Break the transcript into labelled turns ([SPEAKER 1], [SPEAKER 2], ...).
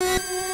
[SPEAKER 1] you.